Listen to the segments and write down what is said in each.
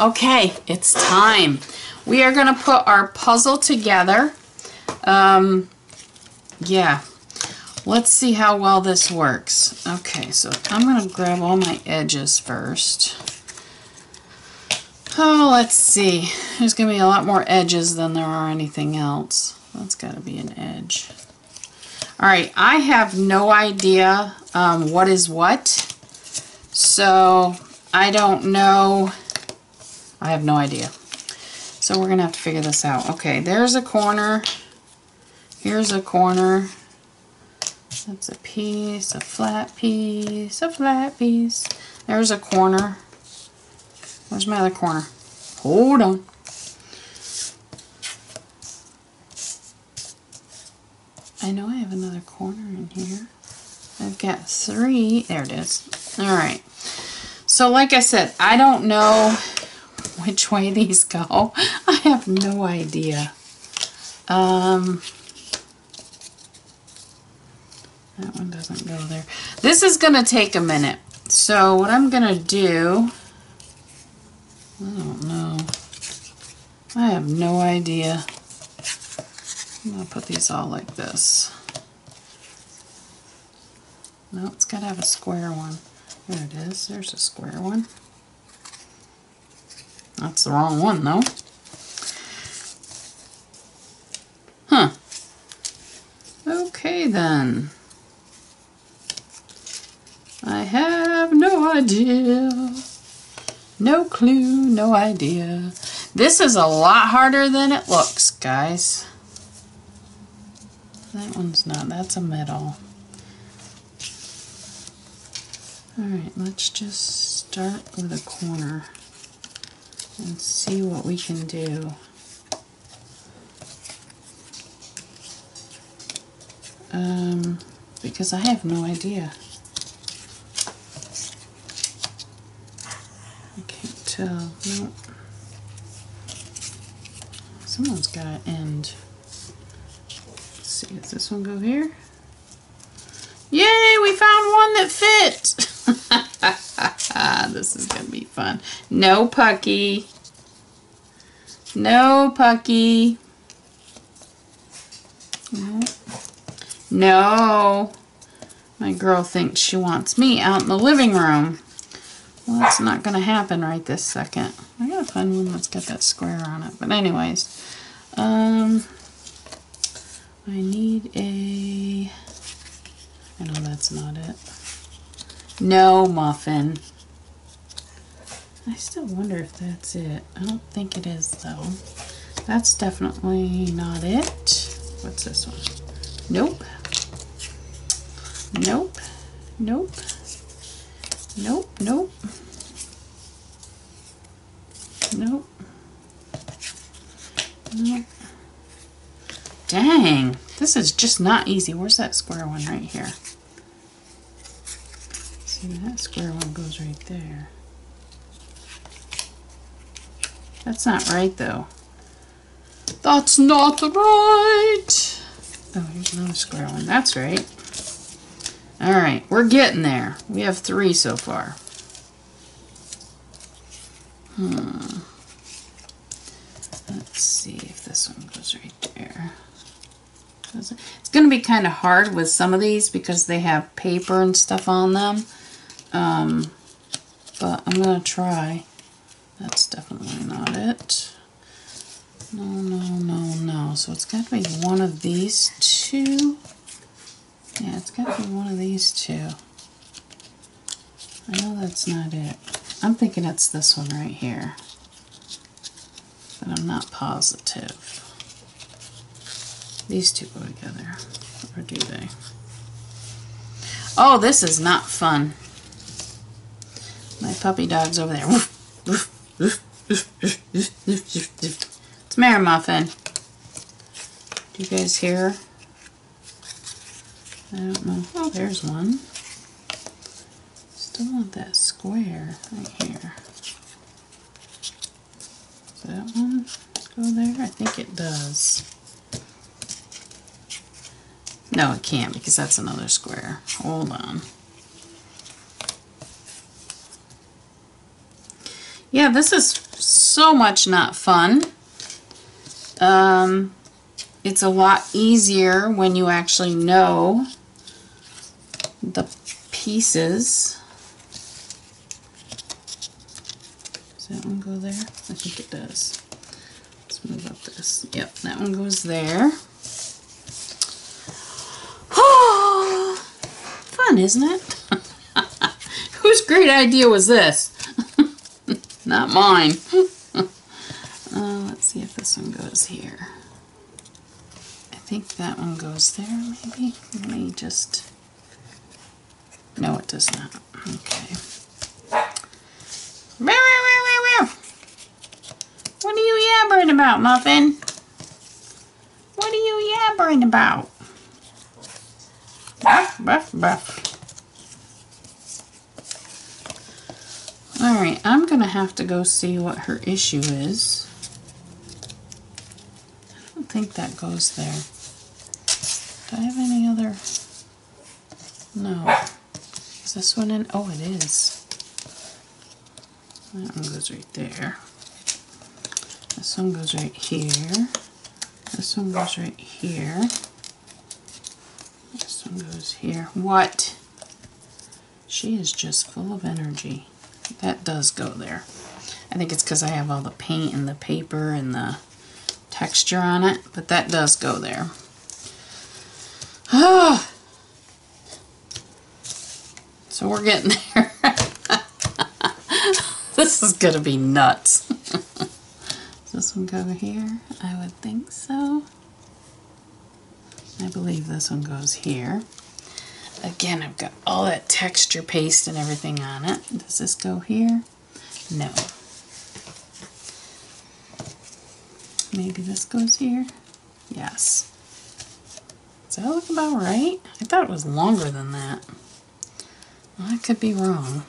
Okay, it's time. We are going to put our puzzle together. Um, yeah. Let's see how well this works. Okay, so I'm going to grab all my edges first. Oh, let's see. There's going to be a lot more edges than there are anything else. That's got to be an edge. All right, I have no idea um, what is what. So I don't know. I have no idea. So we're going to have to figure this out. Okay, there's a corner. Here's a corner. That's a piece, a flat piece, a flat piece. There's a corner. Where's my other corner? Hold on. I know I have another corner in here. I've got three. There it is. All right. So like I said, I don't know which way these go. I have no idea. Um, that one doesn't go there. This is going to take a minute. So what I'm going to do, I don't know. I have no idea. I'm going to put these all like this. No, it's got to have a square one. There it is. There's a square one. That's the wrong one, though. Huh. Okay, then. I have no idea. No clue, no idea. This is a lot harder than it looks, guys. That one's not. That's a metal. Alright, let's just start with a corner and see what we can do. Um, because I have no idea. I can't tell. Someone's got to end. Let's see, does this one go here? Yay, we found one that this is going to be fun. No Pucky. No Pucky. No. My girl thinks she wants me out in the living room. Well, that's not going to happen right this second. I gotta find one that's got that square on it. But anyways, um, I need a, I know that's not it. No muffin. I still wonder if that's it. I don't think it is though. That's definitely not it. What's this one? Nope. Nope. Nope. Nope. Nope. Nope. Nope. Dang. This is just not easy. Where's that square one right here? See, that square one goes right there. That's not right, though. That's not right! Oh, here's another square one. That's right. Alright, we're getting there. We have three so far. Hmm. Let's see if this one goes right there. It's going to be kind of hard with some of these because they have paper and stuff on them. Um, but I'm going to try. That's definitely not it. No, no, no, no. So it's got to be one of these two. Yeah, it's got to be one of these two. I know that's not it. I'm thinking it's this one right here. But I'm not positive. These two go together. Or do they? Oh, this is not fun. My puppy dog's over there. It's Mary Muffin. Do you guys hear? I don't know. Oh, there's one. Still want that square right here. Does that one go there? I think it does. No, it can't because that's another square. Hold on. Yeah, this is so much not fun. Um, it's a lot easier when you actually know the pieces. Does that one go there? I think it does. Let's move up this. Yep, that one goes there. Fun, isn't it? Whose great idea was this? Not mine. uh, let's see if this one goes here. I think that one goes there, maybe. Let me just... No, it does not. Okay. What are you yabbering about, Muffin? What are you yabbering about? Buff, buff, buff. Alright, I'm going to have to go see what her issue is. I don't think that goes there. Do I have any other? No. Is this one in? Oh, it is. That one goes right there. This one goes right here. This one goes right here. This one goes here. What? She is just full of energy. That does go there. I think it's because I have all the paint and the paper and the texture on it, but that does go there. Oh. So we're getting there. this is going to be nuts. Does this one go here? I would think so. I believe this one goes here. Again, I've got all that texture paste and everything on it. Does this go here? No. Maybe this goes here? Yes. Does that look about right? I thought it was longer than that. Well, I could be wrong.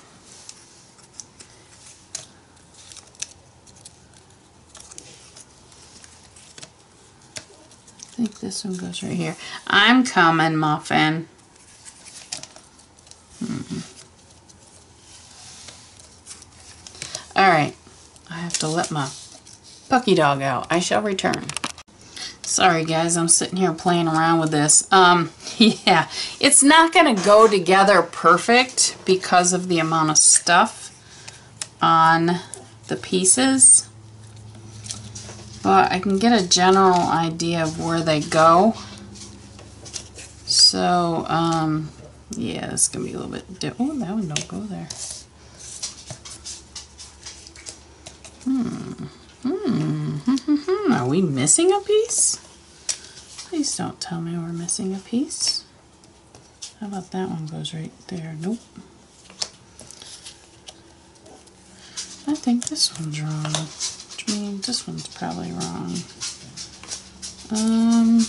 I think this one goes right here. I'm coming, Muffin. Alright, I have to let my puppy dog out. I shall return. Sorry guys, I'm sitting here playing around with this. Um, yeah, it's not going to go together perfect because of the amount of stuff on the pieces. But I can get a general idea of where they go. So, um, yeah, it's going to be a little bit. Oh, that one don't go there. Hmm. Hmm. Are we missing a piece? Please don't tell me we're missing a piece. How about that one goes right there? Nope. I think this one's wrong. Which means this one's probably wrong. Um,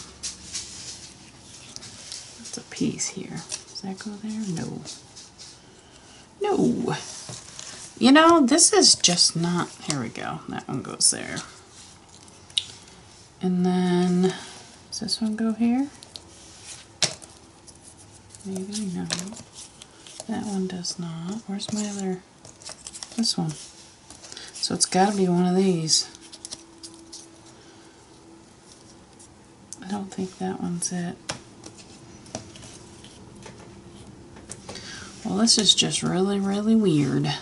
that's a piece here. Does that go there? No. No. You know, this is just not, here we go, that one goes there. And then, does this one go here? Maybe, no. That one does not. Where's my other, this one? So it's got to be one of these. I don't think that one's it. Well, this is just really, really weird.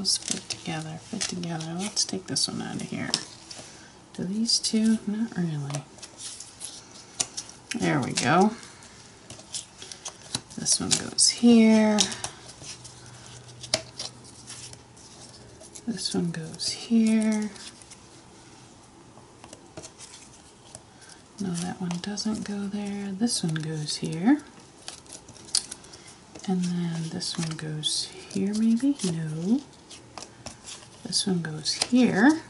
Those fit together, fit together. Let's take this one out of here. Do these two? Not really. There we go. This one goes here. This one goes here. No, that one doesn't go there. This one goes here. And then this one goes here maybe? No. This one goes here,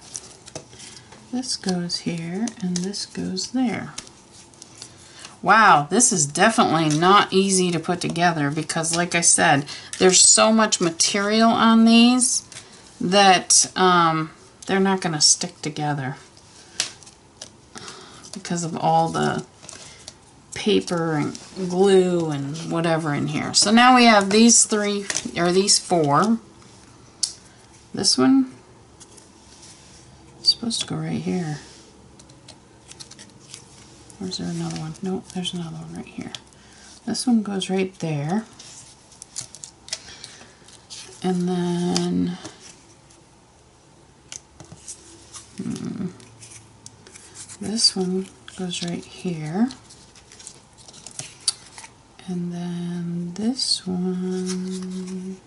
this goes here, and this goes there. Wow, this is definitely not easy to put together because like I said, there's so much material on these that um, they're not going to stick together because of all the paper and glue and whatever in here. So now we have these three, or these four. This one is supposed to go right here. Or is there another one? Nope, there's another one right here. This one goes right there. And then hmm, this one goes right here. And then this one,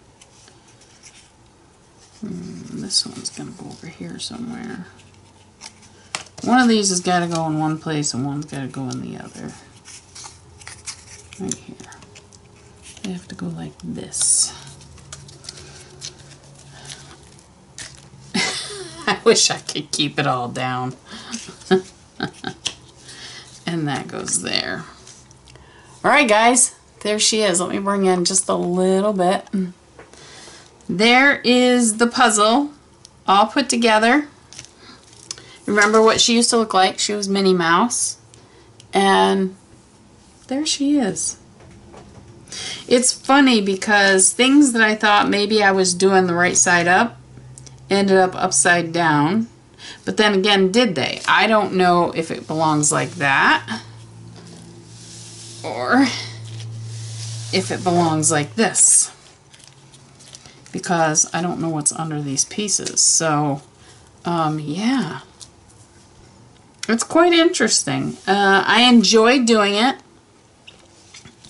hmm, this one's going to go over here somewhere. One of these has got to go in one place and one's got to go in the other. Right here. They have to go like this. I wish I could keep it all down. and that goes there. Alright guys, there she is. Let me bring in just a little bit. There is the puzzle all put together. Remember what she used to look like? She was Minnie Mouse. And there she is. It's funny because things that I thought maybe I was doing the right side up ended up upside down. But then again, did they? I don't know if it belongs like that or if it belongs like this because I don't know what's under these pieces. So, um, yeah. It's quite interesting. Uh, I enjoyed doing it.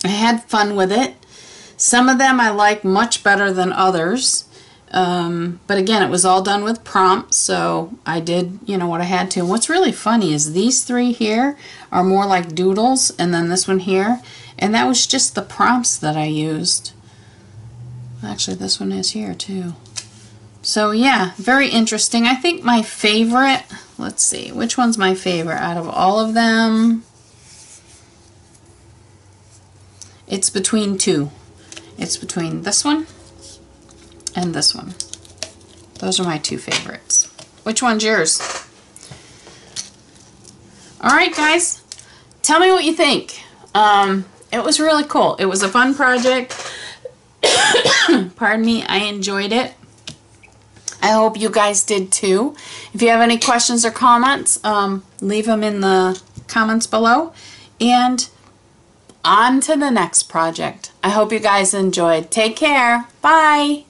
I had fun with it. Some of them I like much better than others. Um, but again, it was all done with prompts, so I did, you know, what I had to. And what's really funny is these three here are more like doodles, and then this one here. And that was just the prompts that I used. Actually, this one is here, too. So, yeah, very interesting. I think my favorite, let's see, which one's my favorite out of all of them? It's between two. It's between this one and this one. Those are my two favorites. Which one's yours? Alright guys, tell me what you think. Um, it was really cool. It was a fun project. Pardon me, I enjoyed it. I hope you guys did too. If you have any questions or comments, um, leave them in the comments below. And on to the next project. I hope you guys enjoyed. Take care. Bye.